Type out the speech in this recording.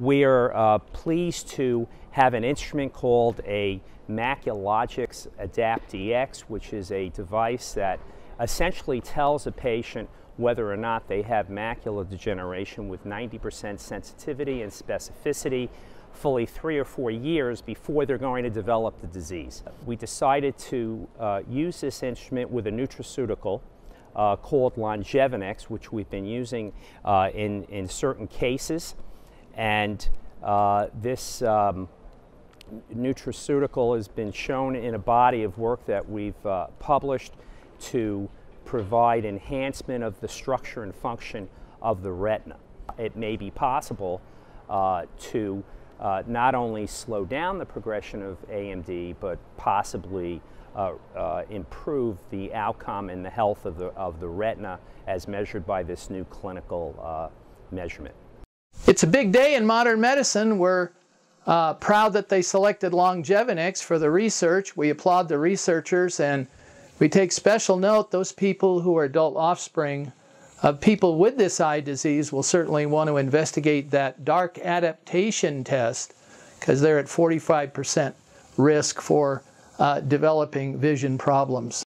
We are uh, pleased to have an instrument called a MacuLogix Adapt DX, which is a device that essentially tells a patient whether or not they have macular degeneration with 90% sensitivity and specificity fully three or four years before they're going to develop the disease. We decided to uh, use this instrument with a nutraceutical uh, called Longevinex, which we've been using uh, in, in certain cases. And uh, this um, nutraceutical has been shown in a body of work that we've uh, published to provide enhancement of the structure and function of the retina. It may be possible uh, to uh, not only slow down the progression of AMD, but possibly uh, uh, improve the outcome and the health of the, of the retina as measured by this new clinical uh, measurement. It's a big day in modern medicine. We're uh, proud that they selected Longevinex for the research. We applaud the researchers and we take special note those people who are adult offspring of people with this eye disease will certainly want to investigate that dark adaptation test because they're at 45% risk for uh, developing vision problems.